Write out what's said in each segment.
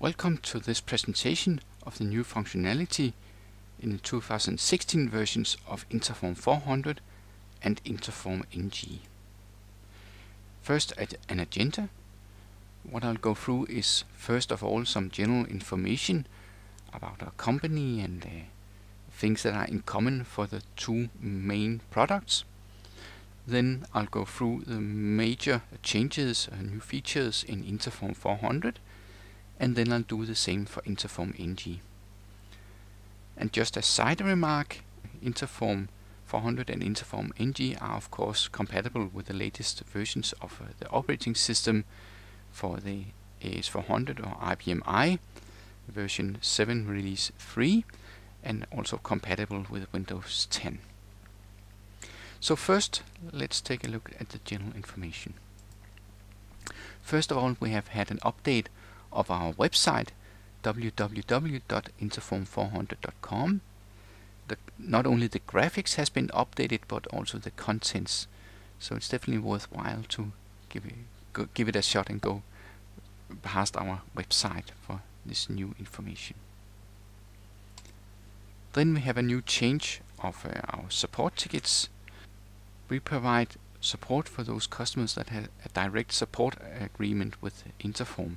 Welcome to this presentation of the new functionality in the 2016 versions of Interform 400 and Interform NG. First an agenda. What I'll go through is first of all some general information about our company and things that are in common for the two main products. Then I'll go through the major changes and new features in Interform 400 and then I'll do the same for Interform NG. And just a side remark, Interform 400 and Interform NG are of course compatible with the latest versions of uh, the operating system for the AS400 or IBM i version 7 release 3 and also compatible with Windows 10. So first let's take a look at the general information. First of all we have had an update of our website www.interform400.com. Not only the graphics has been updated but also the contents. So it's definitely worthwhile to give it, go, give it a shot and go past our website for this new information. Then we have a new change of uh, our support tickets. We provide support for those customers that have a direct support agreement with Interform.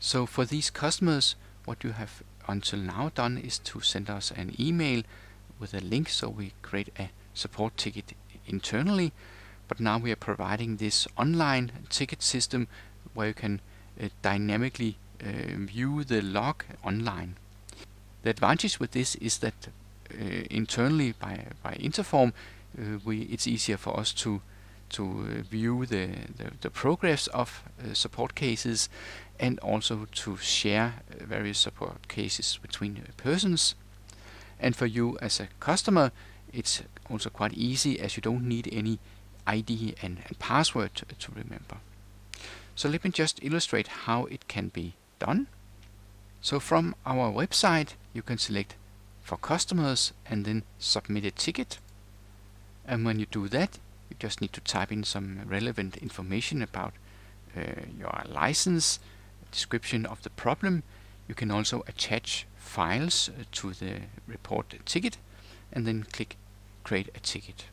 So for these customers, what you have until now done is to send us an email with a link so we create a support ticket internally. But now we are providing this online ticket system where you can uh, dynamically uh, view the log online. The advantage with this is that uh, internally by, by Interform, uh, we, it's easier for us to to uh, view the, the, the, progress of uh, support cases and also to share uh, various support cases between persons. And for you as a customer, it's also quite easy as you don't need any ID and, and password to, to remember. So let me just illustrate how it can be done. So from our website, you can select for customers and then submit a ticket. And when you do that, just need to type in some relevant information about uh, your license, description of the problem. You can also attach files uh, to the report ticket and then click create a ticket.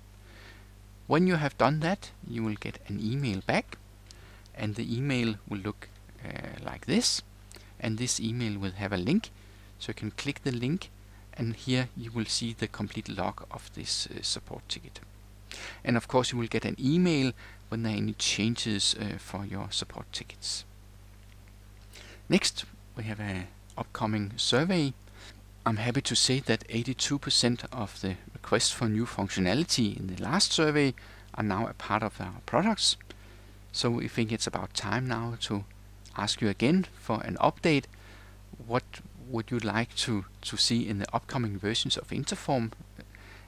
When you have done that, you will get an email back and the email will look uh, like this and this email will have a link so you can click the link and here you will see the complete log of this uh, support ticket. And of course you will get an email when there are any changes uh, for your support tickets. Next we have an upcoming survey. I'm happy to say that 82% of the requests for new functionality in the last survey are now a part of our products. So we think it's about time now to ask you again for an update. What would you like to, to see in the upcoming versions of Interform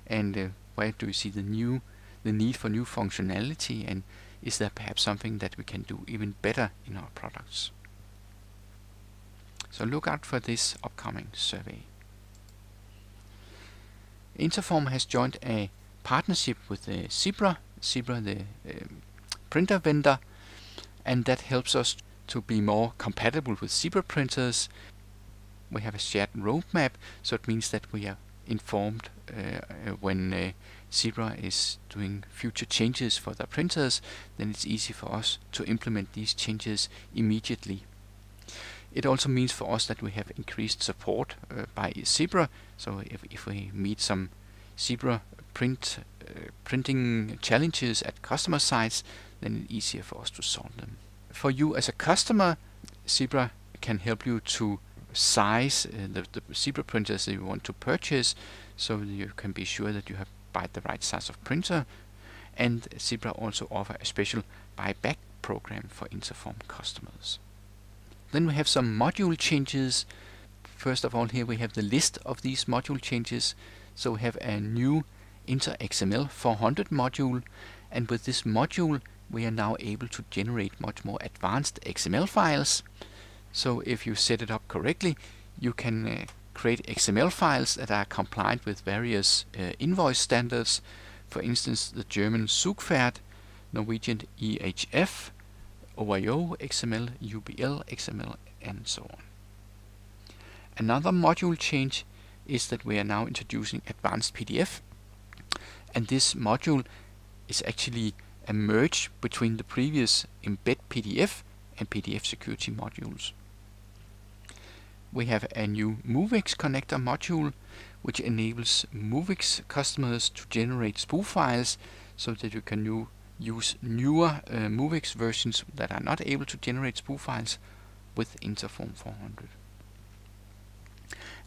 and uh, where do you see the new the need for new functionality and is there perhaps something that we can do even better in our products. So look out for this upcoming survey. Interform has joined a partnership with uh, Zebra, Zebra the um, printer vendor, and that helps us to be more compatible with Zebra printers. We have a shared roadmap, so it means that we are informed uh, when uh, Zebra is doing future changes for their printers, then it's easy for us to implement these changes immediately. It also means for us that we have increased support uh, by Zebra, so if, if we meet some Zebra print uh, printing challenges at customer sites, then it's easier for us to solve them. For you as a customer, Zebra can help you to size uh, the, the Zebra printers that you want to purchase so you can be sure that you have the right size of printer and Zebra also offer a special buyback program for Interform customers. Then we have some module changes. First of all here we have the list of these module changes. So we have a new InterXML 400 module and with this module we are now able to generate much more advanced XML files. So if you set it up correctly you can uh, create XML files that are compliant with various uh, invoice standards, for instance the German ZUGFeRD, Norwegian EHF, OIO XML, UBL XML, and so on. Another module change is that we are now introducing advanced PDF, and this module is actually a merge between the previous embed PDF and PDF security modules. We have a new MoveX connector module which enables MoveX customers to generate spool files so that you can use newer uh, MoveX versions that are not able to generate spool files with Interform 400.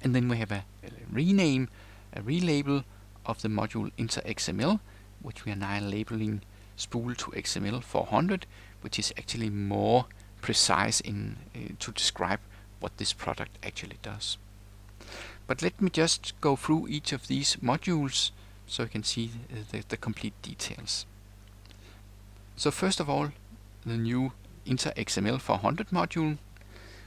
And then we have a, a rename, a relabel of the module InterXML, which we are now labeling spool to XML 400, which is actually more precise in uh, to describe what this product actually does. But let me just go through each of these modules so you can see the, the complete details. So first of all, the new InterXML 400 module.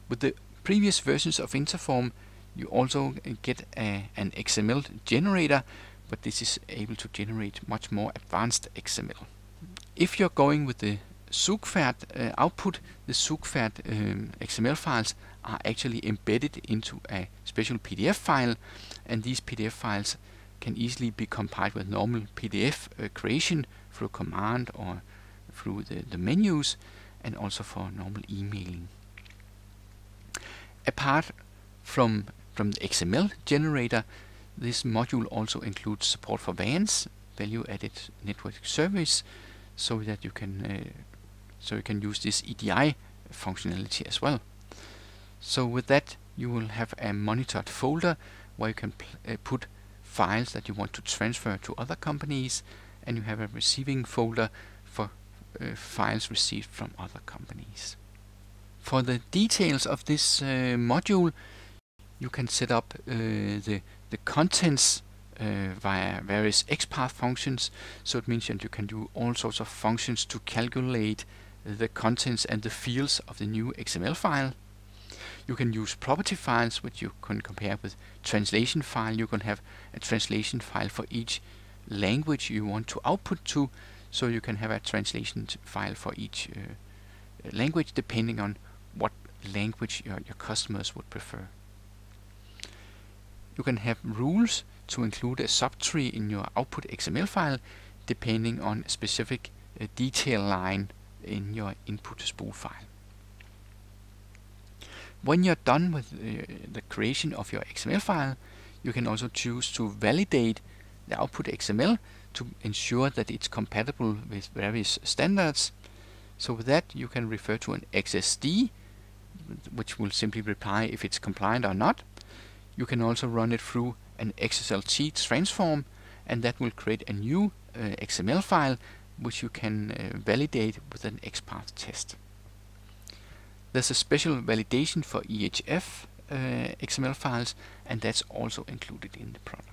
With the previous versions of Interform, you also get a, an XML generator, but this is able to generate much more advanced XML. If you're going with the ZUGFeRD uh, output, the ZUGFeRD um, XML files are actually embedded into a special PDF file, and these PDF files can easily be compiled with normal PDF uh, creation through command or through the, the menus, and also for normal emailing. Apart from from the XML generator, this module also includes support for VANS, value-added network service, so that you can uh, so you can use this EDI functionality as well. So with that, you will have a monitored folder where you can uh, put files that you want to transfer to other companies, and you have a receiving folder for uh, files received from other companies. For the details of this uh, module, you can set up uh, the, the contents uh, via various XPath functions. So it means that you can do all sorts of functions to calculate the contents and the fields of the new XML file. You can use property files which you can compare with translation file. You can have a translation file for each language you want to output to. So you can have a translation file for each uh, language depending on what language your, your customers would prefer. You can have rules to include a subtree in your output XML file depending on a specific uh, detail line in your input spool file. When you're done with uh, the creation of your XML file, you can also choose to validate the output XML to ensure that it's compatible with various standards. So with that, you can refer to an XSD, which will simply reply if it's compliant or not. You can also run it through an XSLT transform and that will create a new uh, XML file which you can uh, validate with an XPath test. There's a special validation for EHF uh, XML files and that's also included in the product.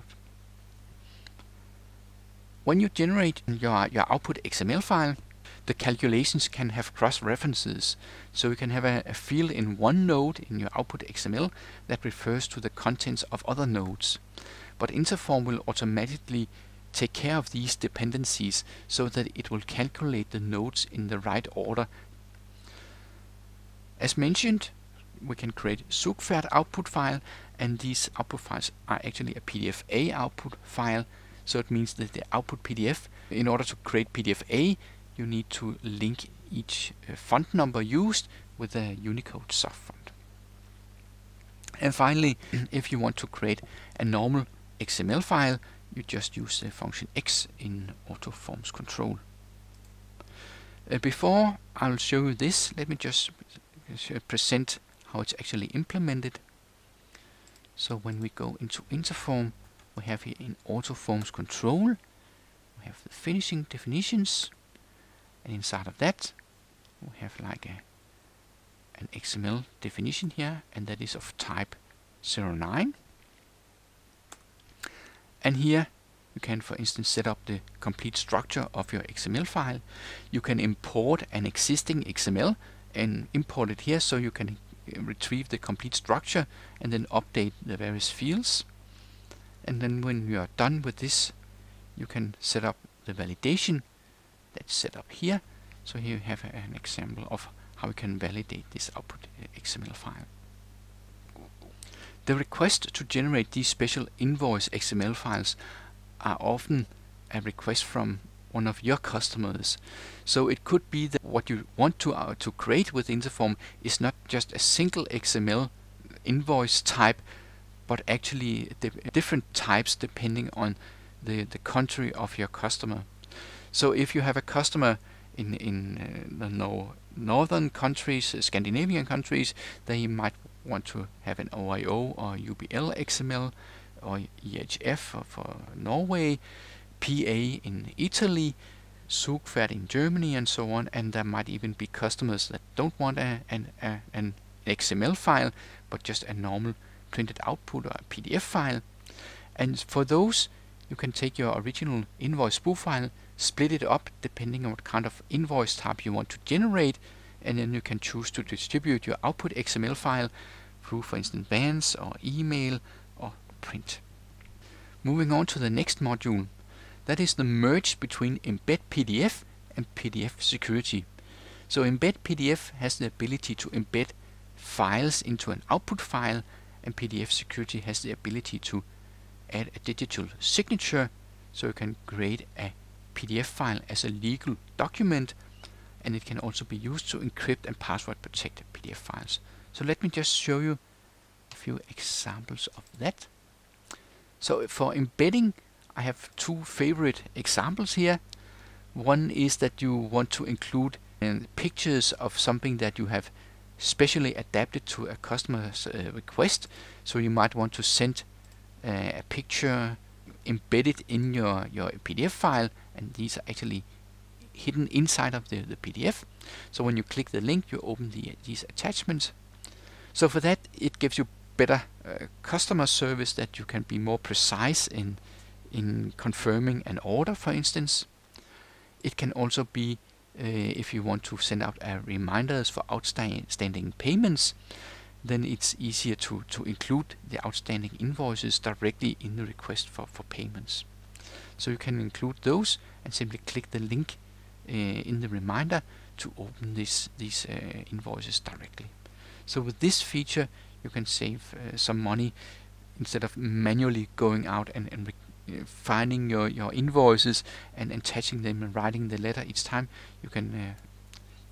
When you generate your, your output XML file, the calculations can have cross-references. So you can have a, a, field in one node in your output XML that refers to the contents of other nodes. But Interform will automatically take care of these dependencies so that it will calculate the nodes in the right order. As mentioned, we can create ZUGFeRD output file and these output files are actually a PDF-A output file so it means that the output PDF, in order to create PDF-A, you need to link each uh, font number used with a Unicode subfont. And finally, if you want to create a normal XML file, you just use the function X in AutoForms control. Uh, before I'll show you this, let me just uh, present how it's actually implemented. So when we go into Interform, we have here in AutoForms control, we have the finishing definitions, and inside of that we have like a an XML definition here and that is of type 09 and here you can for instance set up the complete structure of your XML file you can import an existing XML and import it here so you can uh, retrieve the complete structure and then update the various fields and then when you are done with this you can set up the validation that's set up here. So here you have an example of how we can validate this output XML file. The request to generate these special invoice XML files are often a request from one of your customers. So it could be that what you want to uh, to create with Interform is not just a single XML invoice type, but actually different types depending on the, the country of your customer. So if you have a customer in in uh, no, northern countries, Scandinavian countries, they might want to have an OIO or UBL XML or EHF for, Norway, PA in Italy, ZUGFeRD in Germany, and so on. And there might even be customers that don't want a, an, a, an XML file, but just a normal printed output or a PDF file. And for those, you can take your original invoice spool file, split it up depending on what kind of invoice type you want to generate, and then you can choose to distribute your output XML file through, for instance, VANS or email or print. Moving on to the next module, that is the merge between Embed PDF and PDF security. So Embed PDF has the ability to embed files into an output file and PDF security has the ability to add a digital signature so you can create a PDF file as a legal document and it can also be used to encrypt and password protect PDF files. So let me just show you a few examples of that. So for embedding I have two favorite examples here. One is that you want to include uh, pictures of something that you have specially adapted to a customer's uh, request. So you might want to send uh, a picture embedded in your, your PDF file and these are actually hidden inside of the, the PDF. So when you click the link you open the, these attachments. So for that it gives you better uh, customer service that you can be more precise in in confirming an order, for instance. It can also be uh, if you want to send out uh, reminders for outstanding payments, then it's easier to, to include the outstanding invoices directly in the request for, for payments. So you can include those and simply click the link in the reminder to open this, these uh, invoices directly. So with this feature you can save uh, some money instead of manually going out and, and finding your, your invoices and attaching them and writing the letter each time, you can uh,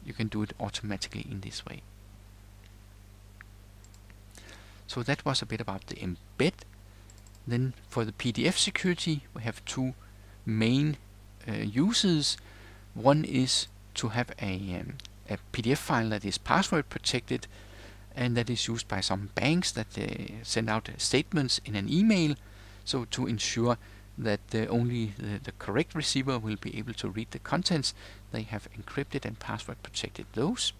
you can do it automatically in this way. So that was a bit about the embed. Then for the PDF security, we have two main uh, uses. One is to have a, um, a PDF file that is password protected and that is used by some banks that uh, send out statements in an email so to ensure that only the, the, correct receiver will be able to read the contents, they have encrypted and password protected those.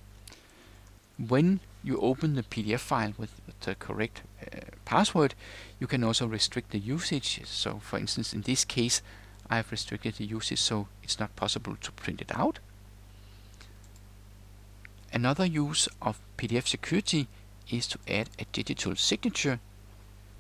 When you open the PDF file with the correct uh, password, you can also restrict the usage. So for instance, in this case, I have restricted the usage so it's not possible to print it out. Another use of PDF security is to add a digital signature.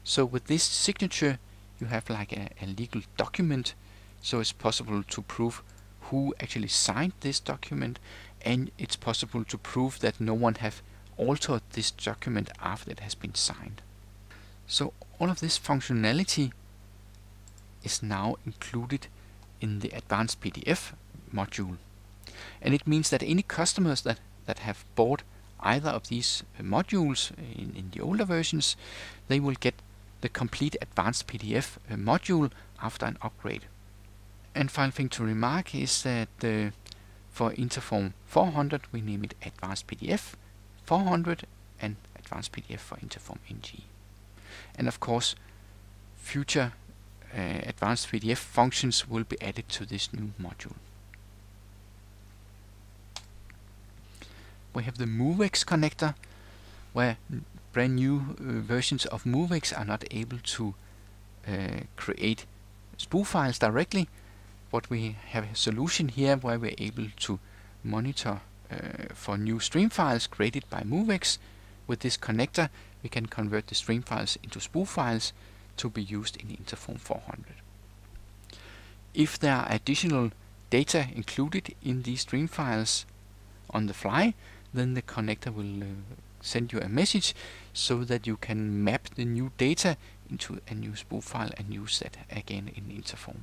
So with this signature, you have like a, a legal document so it's possible to prove who actually signed this document and it's possible to prove that no one have altered this document after it has been signed. So all of this functionality is now included in the advanced PDF module. And it means that any customers that, that have bought either of these modules in, in the older versions, they will get the complete advanced PDF uh, module after an upgrade. And final thing to remark is that uh, for Interform 400 we name it Advanced PDF 400 and Advanced PDF for Interform NG. And of course future uh, Advanced PDF functions will be added to this new module. We have the MoveX connector where brand new uh, versions of MoveX are not able to uh, create spool files directly, but we have a solution here where we're able to monitor uh, for new stream files created by MoveX. With this connector, we can convert the stream files into spool files to be used in Interform 400. If there are additional data included in these stream files on the fly, then the connector will uh, send you a message so that you can map the new data into a new spool file and use that again in Interform.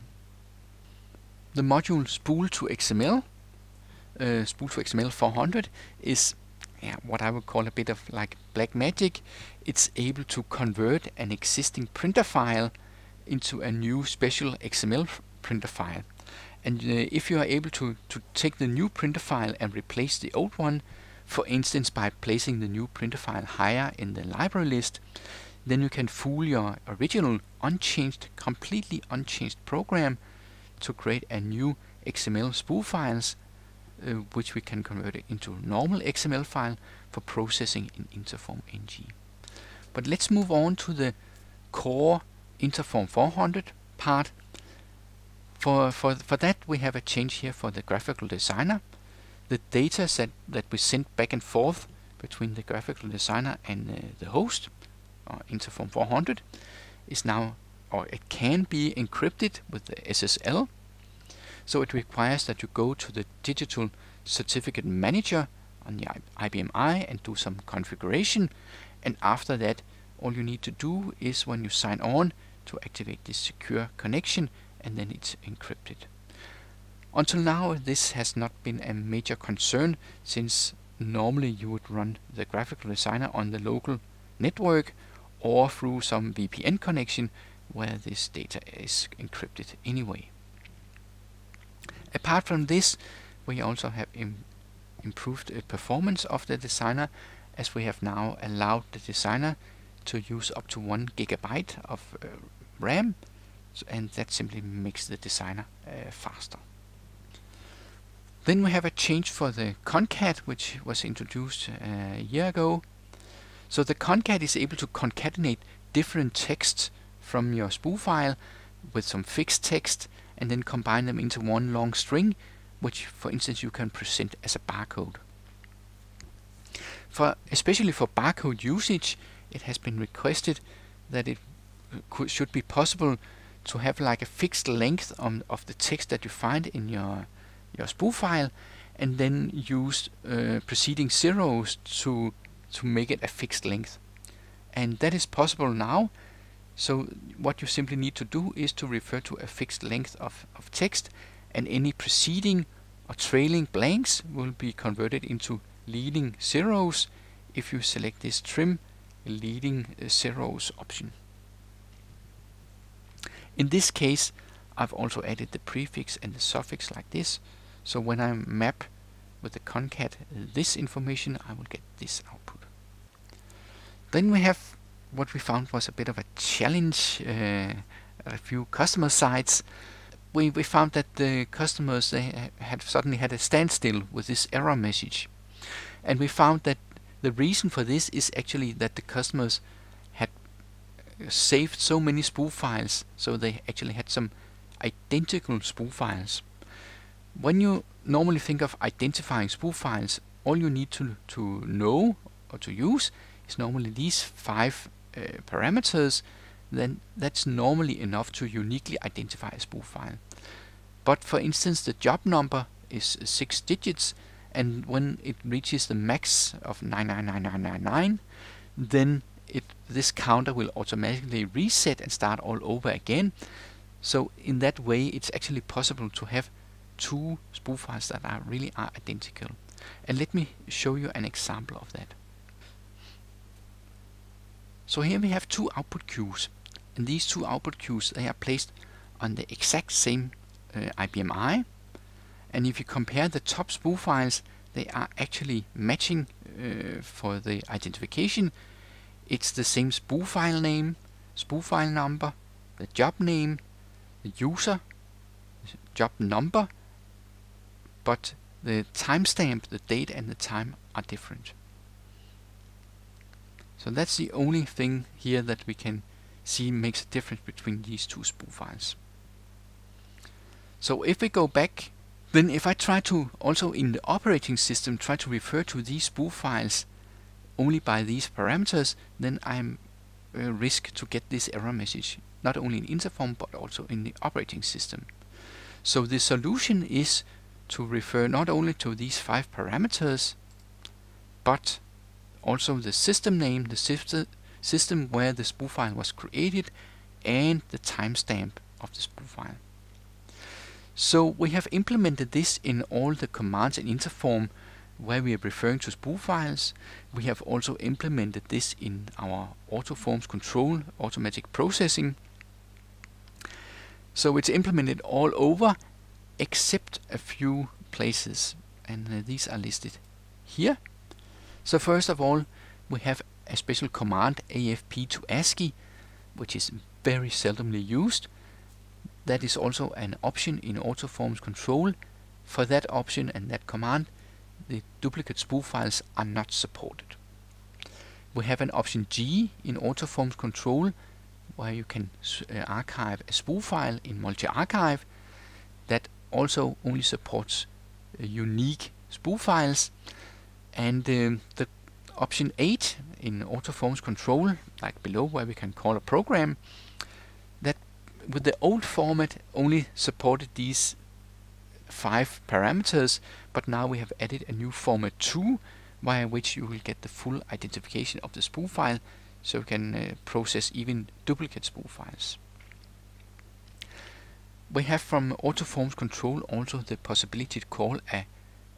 The module spool to XML, uh, spool to XML 400 is yeah, what I would call a bit of like black magic. It's able to convert an existing printer file into a new special XML printer file. And uh, if you are able to, to take the new printer file and replace the old one, for instance by placing the new printer file higher in the library list, then you can fool your original unchanged, completely unchanged program to create a new XML spool files uh, which we can convert it into normal XML file for processing in Interform NG. But let's move on to the core Interform 400 part. For, for, for that we have a change here for the graphical designer. The data set that we sent back and forth between the graphical designer and uh, the host, or Interform 400, is now, or it can be encrypted with the SSL. So it requires that you go to the digital certificate manager on the IBM i and do some configuration. And after that, all you need to do is when you sign on to activate this secure connection and then it's encrypted. Until now this has not been a major concern since normally you would run the graphical designer on the local network or through some VPN connection where this data is encrypted anyway. Apart from this, we also have Im improved the performance of the designer as we have now allowed the designer to use up to 1 gigabyte of uh, RAM and that simply makes the designer uh, faster. Then we have a change for the concat which was introduced uh, a year ago. So the concat is able to concatenate different texts from your spool file with some fixed text and then combine them into one long string which for instance you can present as a barcode. For especially for barcode usage it has been requested that it could, should be possible to have like a fixed length on, of the text that you find in your your spool file and then use uh, preceding zeros to to make it a fixed length. And that is possible now. So what you simply need to do is to refer to a fixed length of, of text and any preceding or trailing blanks will be converted into leading zeros if you select this trim leading zeros option. In this case I've also added the prefix and the suffix like this so when I map with the concat this information I will get this output. Then we have what we found was a bit of a challenge uh, a few customer sites we, we found that the customers they had suddenly had a standstill with this error message and we found that the reason for this is actually that the customers had saved so many spool files so they actually had some identical spool files when you normally think of identifying spool files all you need to, to know or to use is normally these five uh, parameters then that's normally enough to uniquely identify a spool file. But for instance, the job number is six digits, and when it reaches the max of 999999, then it this counter will automatically reset and start all over again. So in that way, it's actually possible to have two spool files that are really are identical. And let me show you an example of that. So here we have two output queues and these two output queues they are placed on the exact same uh, IBM I and if you compare the top spool files they are actually matching uh, for the identification it's the same spool file name spool file number the job name the user job number but the timestamp the date and the time are different so that's the only thing here that we can see makes a difference between these two spool files. So if we go back, then if I try to also in the operating system try to refer to these spool files only by these parameters, then I'm a risk to get this error message, not only in Interform but also in the operating system. So the solution is to refer not only to these five parameters, but also the system name, the system where the spool file was created, and the timestamp of the spool file. So we have implemented this in all the commands in Interform where we are referring to spool files. We have also implemented this in our autoforms control, automatic processing. So it's implemented all over except a few places and uh, these are listed here. So first of all we have a special command AFP to ASCII which is very seldomly used. That is also an option in Autoforms control. For that option and that command the duplicate spool files are not supported. We have an option G in Autoforms control where you can uh, archive a spool file in multi-archive that also only supports uh, unique spool files and um, the option 8 in Autoforms control like below where we can call a program with the old format only supported these five parameters, but now we have added a new format 2 via which you will get the full identification of the spool file so you can uh, process even duplicate spool files. We have from Autoforms control also the possibility to call a,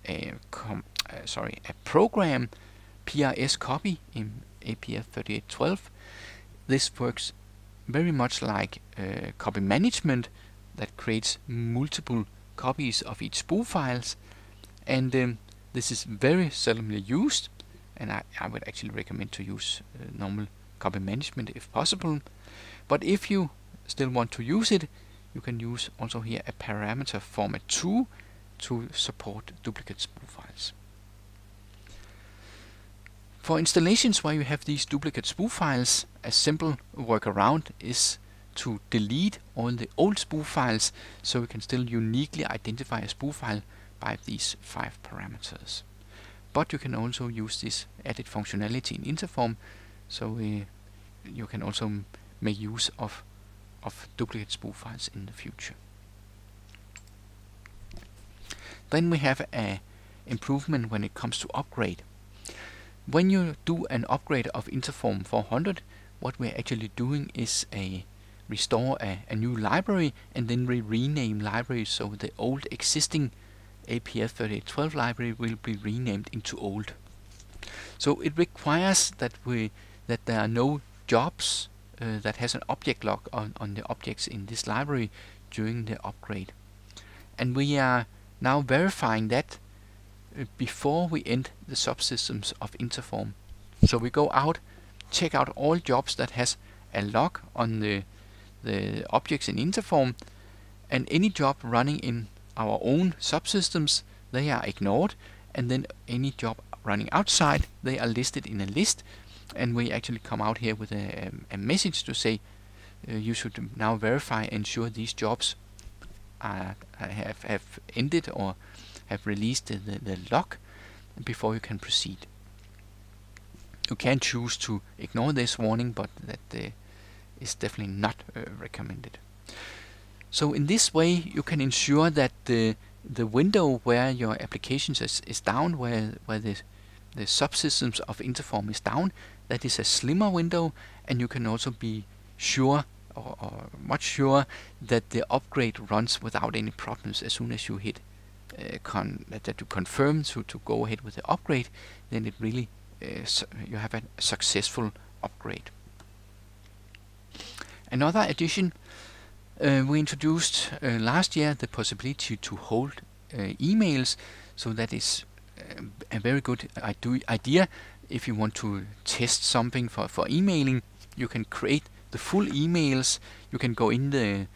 a uh, sorry a program PRS copy in APF 3812. This works very much like uh, copy management that creates multiple copies of each spool files and um, this is very seldomly used and I, I would actually recommend to use uh, normal copy management if possible but if you still want to use it you can use also here a parameter format 2 to support duplicate spool files. For installations where you have these duplicate spool files, a simple workaround is to delete all the old spool files so we can still uniquely identify a spool file by these five parameters. But you can also use this added functionality in Interform so uh, you can also make use of, of duplicate spool files in the future. Then we have a improvement when it comes to upgrade. When you do an upgrade of Interform 400, what we're actually doing is a restore a, a new library and then we rename libraries so the old existing APF 3812 library will be renamed into old. So it requires that we that there are no jobs uh, that has an object lock on, on the objects in this library during the upgrade. And we are now verifying that before we end the subsystems of Interform. So we go out, check out all jobs that has a lock on the the objects in Interform and any job running in our own subsystems they are ignored and then any job running outside they are listed in a list and we actually come out here with a, a message to say uh, you should now verify and ensure these jobs are, have, have ended or have released the, the, the lock before you can proceed. You can choose to ignore this warning but that the is definitely not uh, recommended. So in this way you can ensure that the the window where your applications is, is down, where where the the subsystems of Interform is down, that is a slimmer window, and you can also be sure or, or much sure that the upgrade runs without any problems as soon as you hit uh, that you confirm to to go ahead with the upgrade. Then it really uh, you have a successful upgrade. Another addition, uh, we introduced uh, last year the possibility to hold uh, emails, so that is uh, a very good idea. If you want to test something for, for emailing, you can create the full emails. You can go in the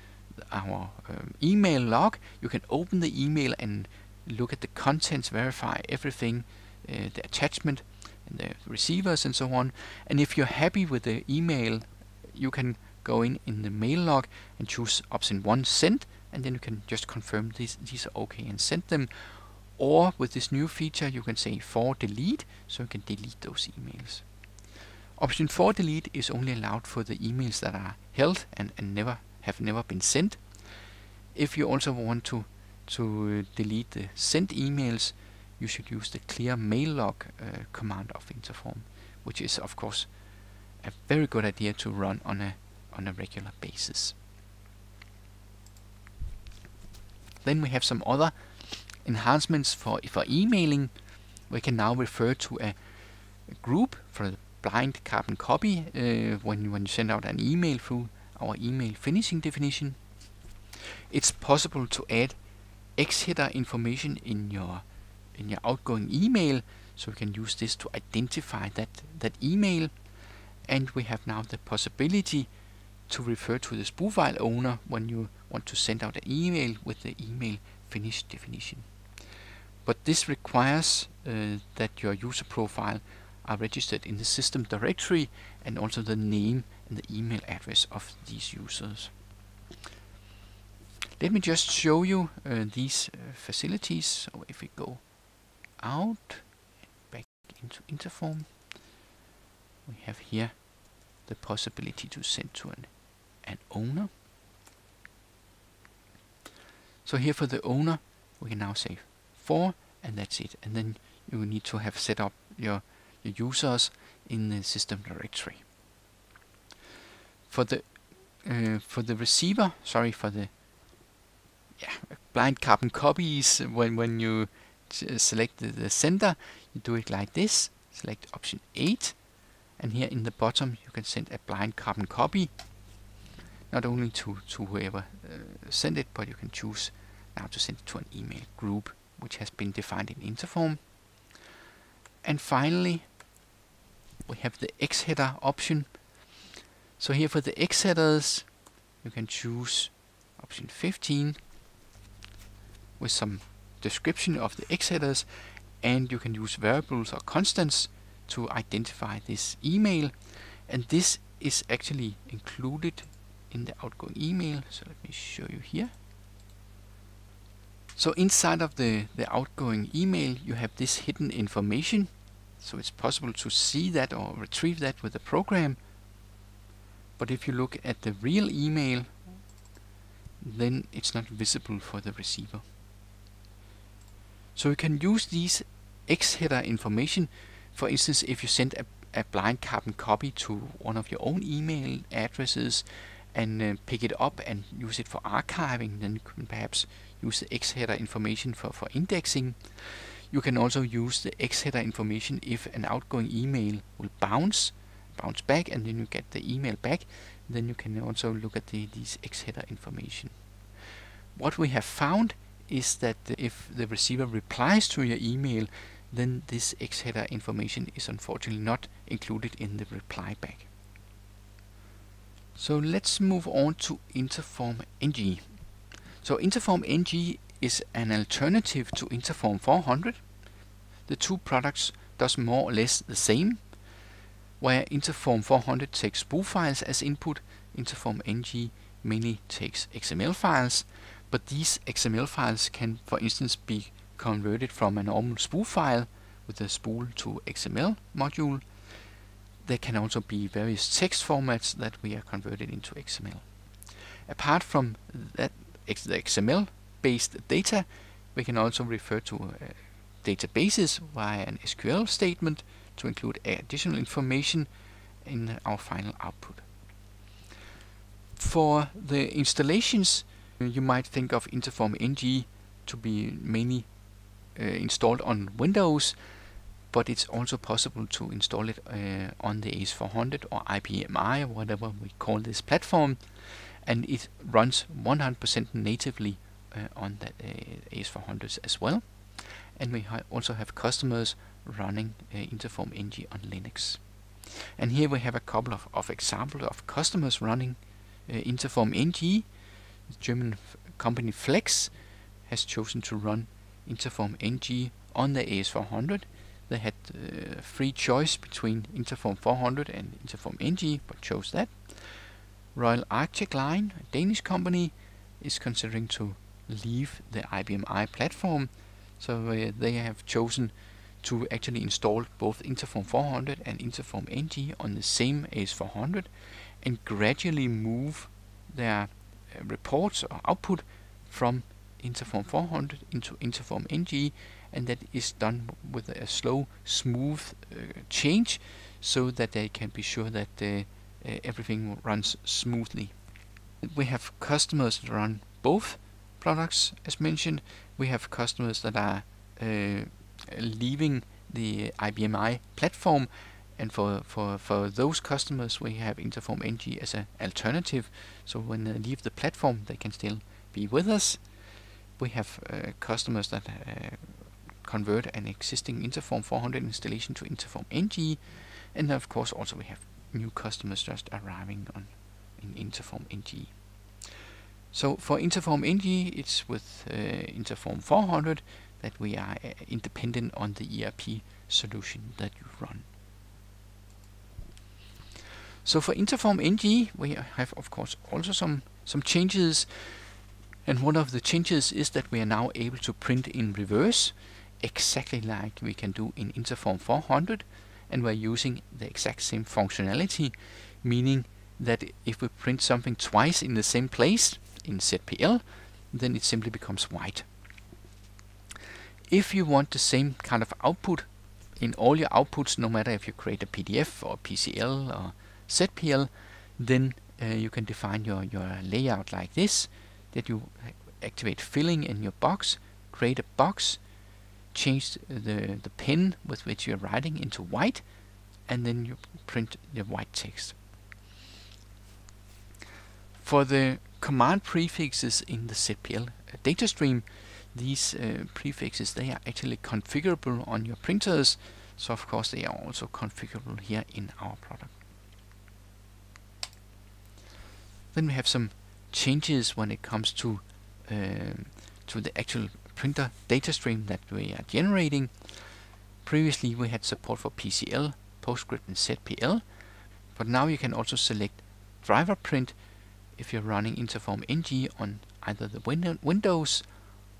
our um, email log. You can open the email and look at the contents, verify everything, uh, the attachment, and the receivers, and so on. And if you're happy with the email, you can go in in the mail log and choose option 1 send and then you can just confirm these, these are okay and send them or with this new feature you can say for delete so you can delete those emails. Option 4 delete is only allowed for the emails that are held and, and never have never been sent. If you also want to to delete the sent emails you should use the clear mail log uh, command of Interform, which is of course a very good idea to run on a on a regular basis. Then we have some other enhancements for for emailing. We can now refer to a, a group for the blind carbon copy uh, when when you send out an email through our email finishing definition. It's possible to add X-header information in your in your outgoing email, so we can use this to identify that that email. And we have now the possibility to refer to the spool file owner when you want to send out an email with the email finish definition. But this requires uh, that your user profile are registered in the system directory and also the name and the email address of these users. Let me just show you uh, these uh, facilities. So if we go out, back into Interform, we have here the possibility to send to an, an owner. So here for the owner, we can now say for, and that's it. And then you need to have set up your, your users in the system directory. For the uh, for the receiver, sorry for the yeah, blind carbon copies. When when you select the, sender, you do it like this. Select option 8, and here in the bottom you can send a blind carbon copy. Not only to to whoever uh, send it, but you can choose now to send it to an email group which has been defined in Interform. And finally, we have the X header option. So here for the X headers, you can choose option 15 with some description of the X headers, and you can use variables or constants to identify this email. And this is actually included in the outgoing email. So let me show you here. So inside of the, the outgoing email, you have this hidden information. So it's possible to see that or retrieve that with the program. But if you look at the real email, then it's not visible for the receiver. So you can use these X header information. For instance, if you send a, a blind carbon copy to one of your own email addresses and uh, pick it up and use it for archiving, then you can perhaps use the X header information for, for indexing. You can also use the X header information if an outgoing email will bounce, bounce back, and then you get the email back. Then you can also look at the, these X header information. What we have found is that if the receiver replies to your email, then this X header information is unfortunately not included in the reply back. So let's move on to Interform NG. So Interform NG is an alternative to Interform 400. The two products does more or less the same. Where Interform 400 takes spool files as input, Interform NG mainly takes XML files, but these XML files can, for instance, be converted from a normal spool file with the spool to XML module. There can also be various text formats that we are converted into XML. Apart from that, the XML-based data, we can also refer to uh, databases via an SQL statement to include additional information in our final output. For the installations, you might think of Interform NG to be mainly uh, installed on Windows, but it's also possible to install it uh, on the AS400 or IBM-i, whatever we call this platform, and it runs 100% natively uh, on the uh, AS400s as well. And we ha also have customers running uh, Interform NG on Linux. And here we have a couple of, of examples of customers running uh, Interform NG the German company Flex has chosen to run Interform NG on the AS400. They had uh, free choice between Interform 400 and Interform NG, but chose that. Royal Arctic Line, a Danish company, is considering to leave the IBM-i platform, so uh, they have chosen to actually install both Interform 400 and Interform NG on the same AS400 and gradually move their reports or output from Interform 400 into Interform NG and that is done with a slow, smooth uh, change so that they can be sure that uh, uh, everything runs smoothly. We have customers that run both products as mentioned. We have customers that are uh, leaving the IBM i platform and for, for, for those customers we have Interform NG as an alternative so when they leave the platform they can still be with us. We have uh, customers that uh, convert an existing Interform 400 installation to Interform NG and of course also we have new customers just arriving on in Interform NG. So for Interform NG it's with uh, Interform 400 that we are uh, independent on the ERP solution that you run. So for Interform NG we have of course also some some changes and one of the changes is that we are now able to print in reverse exactly like we can do in Interform 400 and we're using the exact same functionality meaning that if we print something twice in the same place in ZPL then it simply becomes white. If you want the same kind of output in all your outputs no matter if you create a PDF or PCL or ZPL then uh, you can define your, your layout like this that you activate filling in your box, create a box, change the, the pen with which you're writing into white, and then you print the white text. For the command prefixes in the ZPL data stream, these uh, prefixes they are actually configurable on your printers, so of course they are also configurable here in our product. Then we have some changes when it comes to uh, to the actual printer data stream that we are generating. Previously we had support for PCL, PostScript and ZPL, but now you can also select driver print if you're running Interform NG on either the win Windows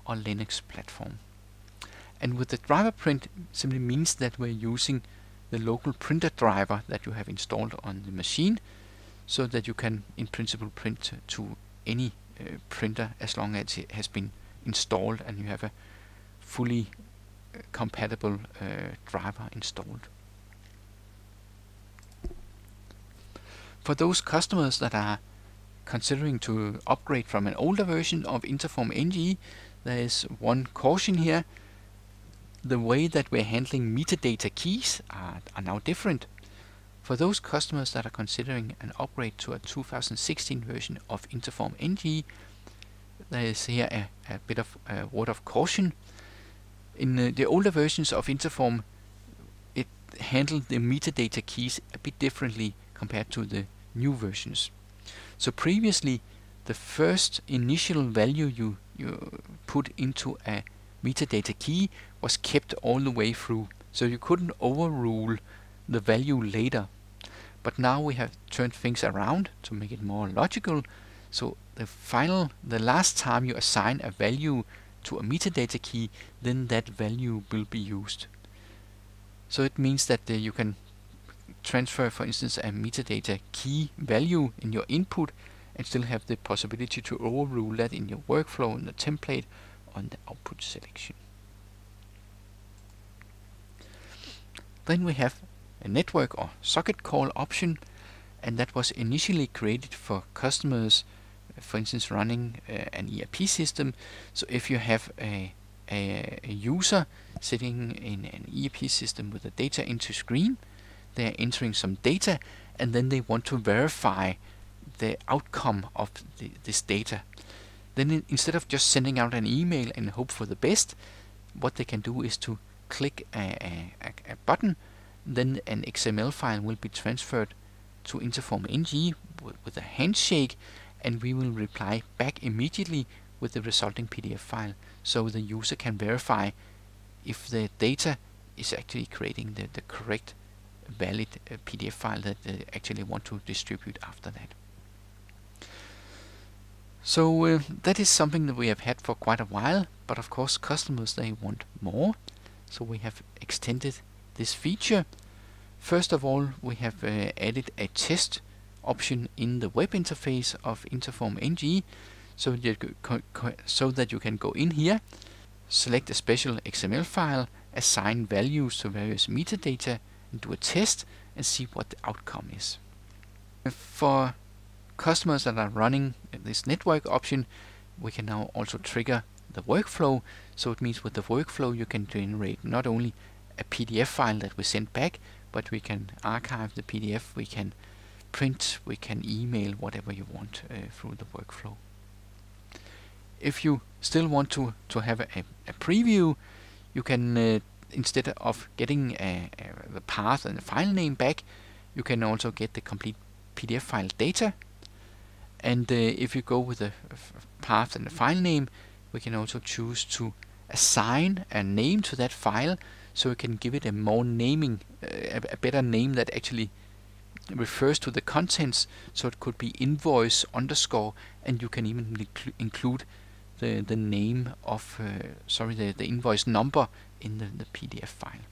or Linux platform. And with the driver print simply means that we're using the local printer driver that you have installed on the machine so that you can in principle print to any uh, printer as long as it has been installed and you have a fully uh, compatible uh, driver installed. For those customers that are considering to upgrade from an older version of Interform NG, there is one caution here. The way that we're handling metadata keys are, are now different. For those customers that are considering an upgrade to a 2016 version of Interform NG, there is here a, a bit of a word of caution. In uh, the older versions of Interform, it handled the metadata keys a bit differently compared to the new versions. So previously, the first initial value you, you put into a metadata key was kept all the way through. So you couldn't overrule the value later. But now we have turned things around to make it more logical. So the final, the last time you assign a value to a metadata key, then that value will be used. So it means that uh, you can transfer, for instance, a metadata key value in your input and still have the possibility to overrule that in your workflow in the template on the output selection. Then we have a network or socket call option and that was initially created for customers for instance running uh, an ERP system so if you have a, a, a, user sitting in an ERP system with the data into screen they're entering some data and then they want to verify the outcome of the, this data then in, instead of just sending out an email and hope for the best what they can do is to click a, a, a button then an XML file will be transferred to Interform NG with a handshake and we will reply back immediately with the resulting PDF file so the user can verify if the data is actually creating the, the correct valid uh, PDF file that they actually want to distribute after that. So uh, that is something that we have had for quite a while, but of course customers they want more. So we have extended this feature. First of all, we have uh, added a test option in the web interface of Interform NG so that, so that you can go in here, select a special XML file, assign values to various metadata, and do a test and see what the outcome is. For customers that are running this network option, we can now also trigger the workflow. So it means with the workflow you can generate not only a PDF file that we send back, but we can archive the PDF, we can print, we can email, whatever you want uh, through the workflow. If you still want to, to have a, a preview, you can, uh, instead of getting a, a, the path and the file name back, you can also get the complete PDF file data. And uh, if you go with the path and the file name, we can also choose to assign a name to that file so we can give it a more naming, uh, a better name that actually refers to the contents so it could be invoice underscore and you can even include the, the name of, uh, sorry, the, the invoice number in the, the PDF file.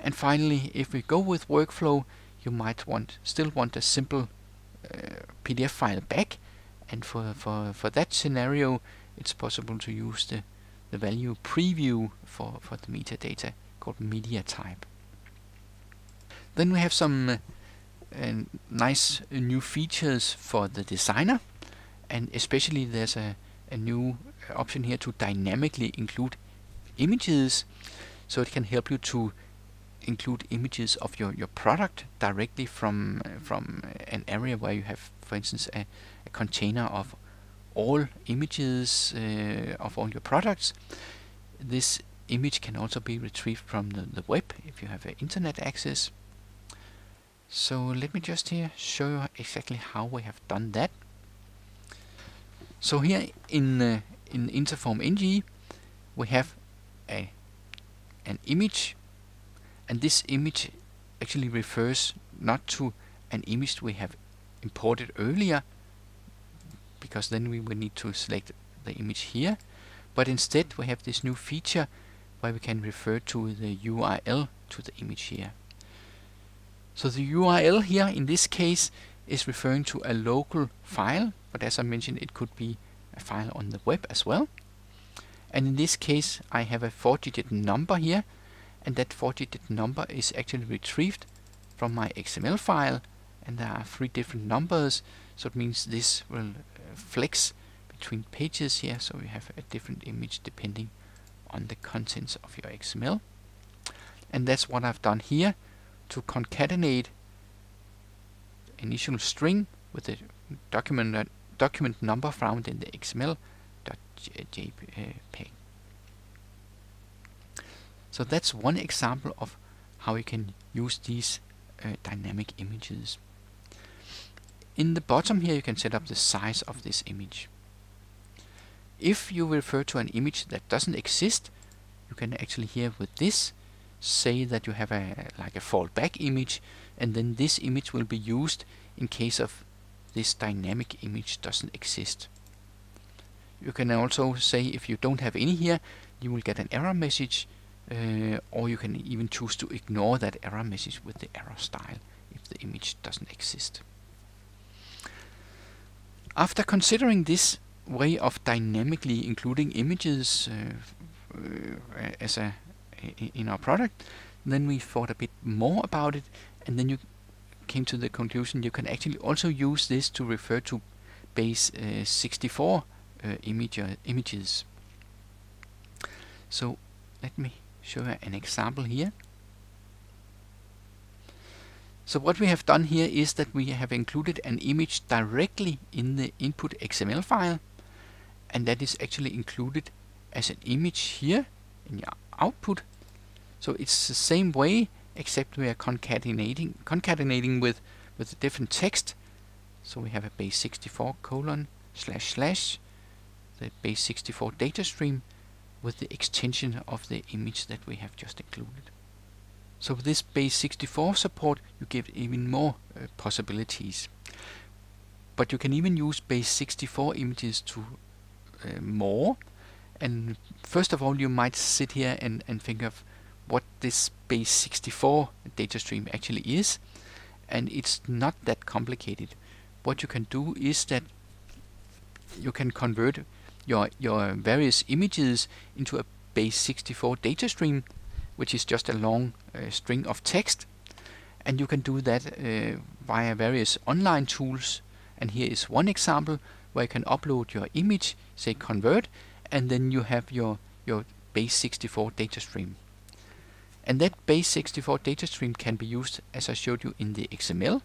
And finally, if we go with workflow, you might want still want a simple PDF file back. And for, for, for that scenario it's possible to use the, the value preview for, for the metadata called media type. Then we have some uh, uh, nice new features for the designer. And especially there's a, a new option here to dynamically include images. So it can help you to include images of your, your product directly from uh, from an area where you have for instance a, a container of all images uh, of all your products this image can also be retrieved from the, the web if you have internet access so let me just here show you exactly how we have done that. So here in uh, in Interform NG we have a an image and this image actually refers not to an image we have imported earlier because then we would need to select the image here but instead we have this new feature where we can refer to the URL to the image here. So the URL here in this case is referring to a local file, but as I mentioned it could be a file on the web as well. And in this case I have a 4-digit number here and that 40 digit number is actually retrieved from my XML file. And there are three different numbers. So it means this will uh, flex between pages here. So you have a different image depending on the contents of your XML and that's what I've done here to concatenate initial string with the document document number found in the XML.jpg. So that's one example of how you can use these uh, dynamic images. In the bottom here you can set up the size of this image. If you refer to an image that doesn't exist, you can actually here with this say that you have a like a fallback image and then this image will be used in case of this dynamic image doesn't exist. You can also say if you don't have any here you will get an error message uh, or you can even choose to ignore that error message with the error style if the image doesn't exist. After considering this way of dynamically including images uh, uh, as a in our product. Then we thought a bit more about it, and then you came to the conclusion you can actually also use this to refer to base uh, 64 uh, image, uh, images. So let me show an example here. So what we have done here is that we have included an image directly in the input XML file and that is actually included as an image here in your output so it's the same way, except we are concatenating concatenating with with a different text. So we have a base 64 colon slash slash the base 64 data stream with the extension of the image that we have just included. So with this base 64 support you give even more uh, possibilities. But you can even use base 64 images to uh, more and first of all you might sit here and, and think of what this base 64 data stream actually is and it's not that complicated. What you can do is that you can convert your, your various images into a base64 data stream, which is just a long uh, string of text. And you can do that uh, via various online tools. And here is one example where you can upload your image, say convert, and then you have your, your base64 data stream. And that base64 data stream can be used as I showed you in the XML,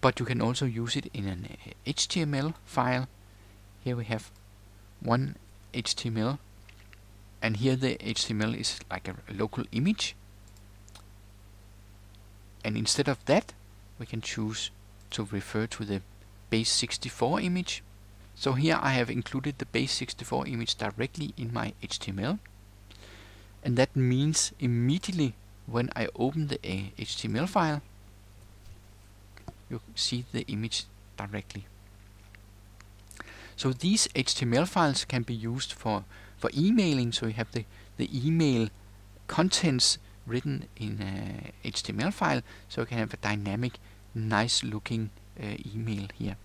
but you can also use it in an HTML file. Here we have one HTML and here the HTML is like a, local image. And instead of that we can choose to refer to the base64 image. So here I have included the base64 image directly in my HTML and that means immediately when I open the uh, HTML file you see the image directly. So these HTML files can be used for, for emailing, so you have the, the email contents written in a HTML file, so you can have a dynamic, nice looking uh, email here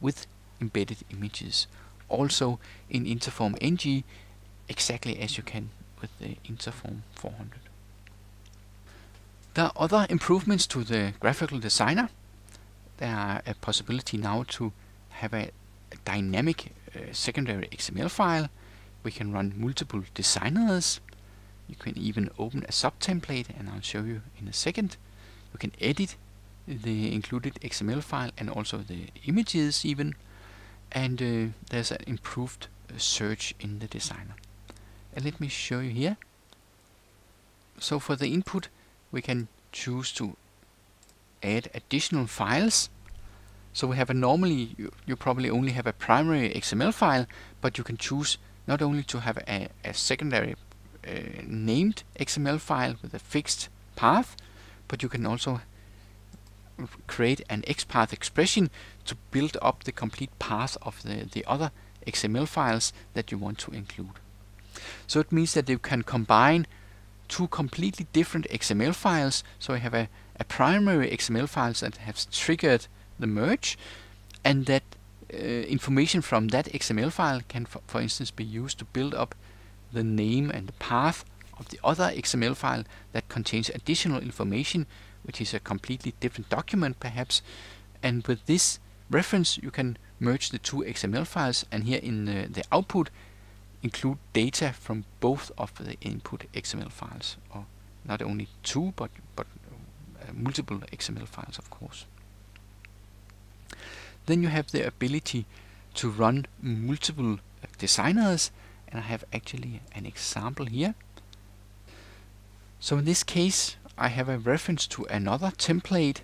with embedded images. Also in Interform NG, exactly as you can with the Interform 400. There are other improvements to the graphical designer there are a possibility now to have a, a dynamic uh, secondary XML file. We can run multiple designers. You can even open a sub-template and I'll show you in a second. You can edit the included XML file and also the images even. And uh, there's an improved uh, search in the designer. And let me show you here. So for the input, we can choose to add additional files. So we have a normally, you, you, probably only have a primary XML file, but you can choose not only to have a, a secondary uh, named XML file with a fixed path, but you can also create an XPath expression to build up the complete path of the, the other XML files that you want to include. So it means that you can combine two completely different XML files. So you have a, a primary XML file that has triggered the merge, and that uh, information from that XML file can, for instance, be used to build up the name and the path of the other XML file that contains additional information, which is a completely different document perhaps. And with this reference, you can merge the two XML files, and here in the, the output, include data from both of the input XML files, or not only two, but but uh, multiple XML files, of course. Then you have the ability to run multiple uh, designers, and I have actually an example here. So in this case, I have a reference to another template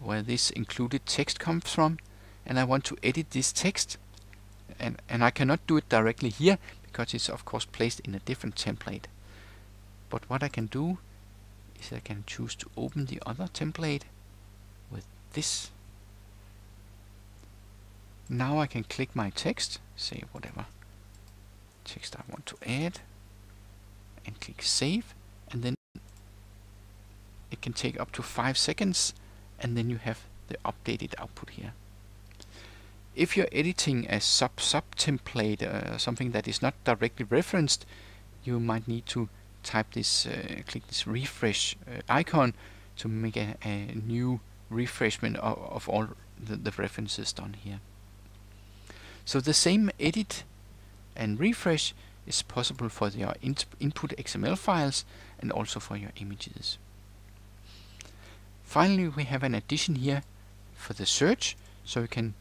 where this included text comes from, and I want to edit this text, and, and I cannot do it directly here because it's of course placed in a different template. But what I can do is I can choose to open the other template with this. Now I can click my text, say whatever text I want to add, and click save, and then it can take up to 5 seconds, and then you have the updated output here. If you're editing a sub sub template, uh, something that is not directly referenced, you might need to type this, uh, click this refresh uh, icon to make a, a new refreshment of, of all the, the, references done here. So the same edit and refresh is possible for your input XML files and also for your images. Finally, we have an addition here for the search, so you can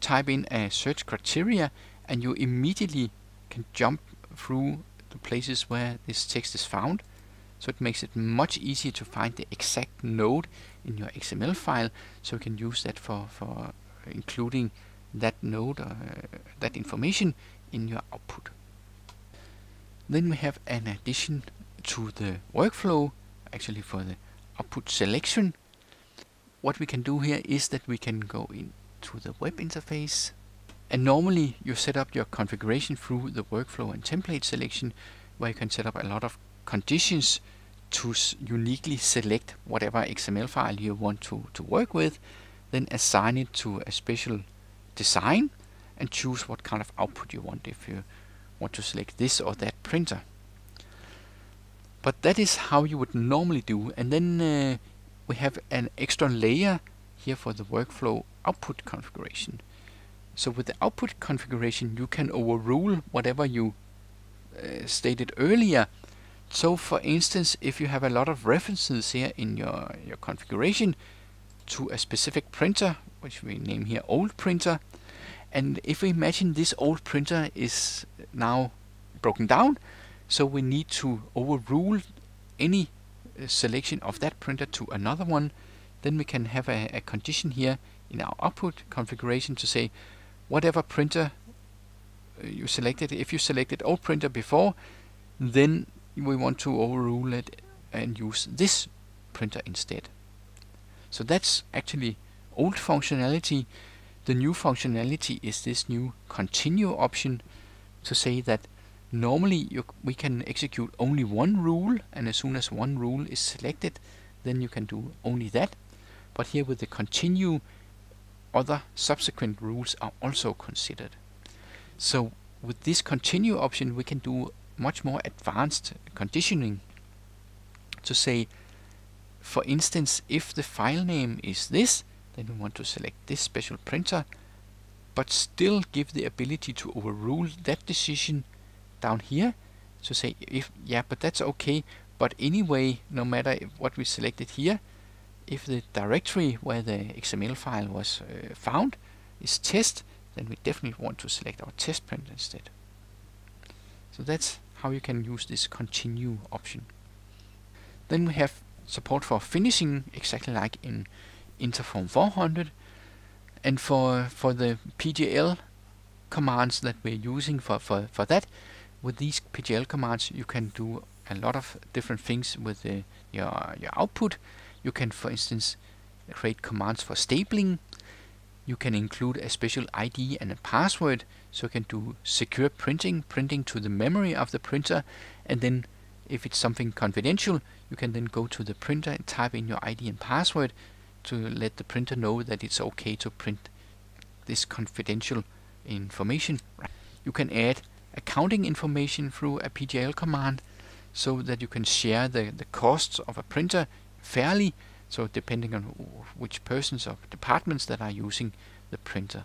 type in a search criteria and you immediately can jump through the places where this text is found. So it makes it much easier to find the exact node in your XML file so you can use that for, for including that node, uh, that information in your output. Then we have an addition to the workflow, actually for the output selection. What we can do here is that we can go into the web interface. And normally you set up your configuration through the workflow and template selection where you can set up a lot of conditions to uniquely select whatever XML file you want to, to work with, then assign it to a special design, and choose what kind of output you want if you want to select this or that printer. But that is how you would normally do and then uh, we have an extra layer here for the workflow output configuration. So with the output configuration you can overrule whatever you uh, stated earlier. So for instance if you have a lot of references here in your, your configuration to a specific printer which we name here old printer and if we imagine this old printer is now broken down so we need to overrule any uh, selection of that printer to another one then we can have a, a condition here in our output configuration to say whatever printer uh, you selected, if you selected old printer before, then we want to overrule it and use this printer instead. So that's actually old functionality. The new functionality is this new continue option to say that normally you, we can execute only one rule and as soon as one rule is selected then you can do only that. But here with the continue other subsequent rules are also considered. So with this continue option we can do much more advanced conditioning to say for instance if the file name is this then we want to select this special printer but still give the ability to overrule that decision down here to say if yeah but that's okay but anyway no matter what we selected here if the directory where the XML file was uh, found is test, then we definitely want to select our test print instead. So that's how you can use this continue option. Then we have support for finishing exactly like in Interform 400 and for for the PJL commands that we're using for, for, for that with these PJL commands you can do a lot of different things with the, your, your output you can, for instance, create commands for stapling. You can include a special ID and a password, so you can do secure printing, printing to the memory of the printer, and then if it's something confidential, you can then go to the printer and type in your ID and password to let the printer know that it's okay to print this confidential information. You can add accounting information through a PJL command so that you can share the, the costs of a printer fairly, so depending on which persons or departments that are using the printer.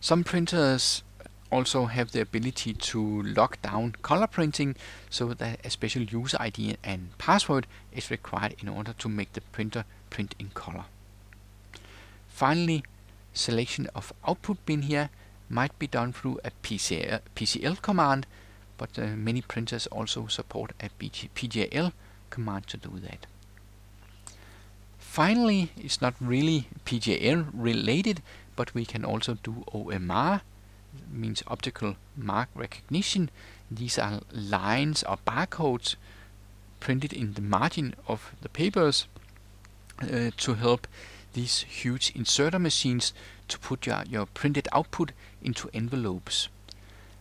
Some printers also have the ability to lock down color printing so that a special user ID and password is required in order to make the printer print in color. Finally, selection of output bin here might be done through a PCL, PCL command, but uh, many printers also support a PJL command to do that. Finally, it's not really PJL related, but we can also do OMR, means optical mark recognition. These are lines or barcodes printed in the margin of the papers uh, to help these huge inserter machines to put your, your printed output into envelopes.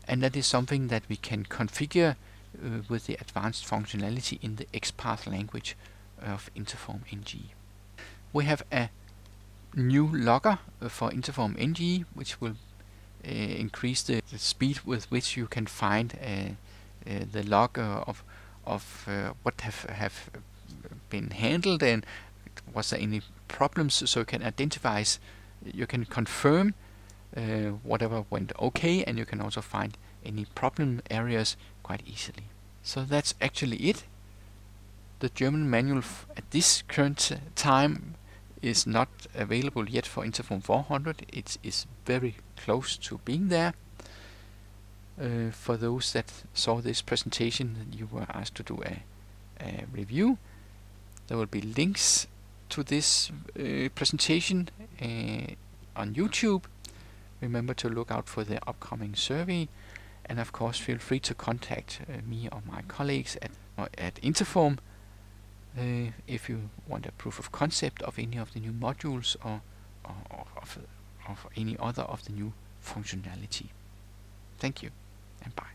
And that is something that we can configure uh, with the advanced functionality in the XPath language of Interform NG we have a new logger for Interform NG, which will uh, increase the, the, speed with which you can find uh, uh, the log of of what have have been handled and was there any problems, so you can identify, you can confirm whatever went okay, and you can also find any problem areas quite easily. So that's actually it. The German manual at this current time is not available yet for Interform 400. It is very close to being there. Uh, for those that saw this presentation, you were asked to do a, a review. There will be links to this uh, presentation uh, on YouTube. Remember to look out for the upcoming survey and of course feel free to contact uh, me or my colleagues at, at Interform uh, if you want a proof of concept of any of the new modules or, or, or of, of any other of the new functionality. Thank you and bye.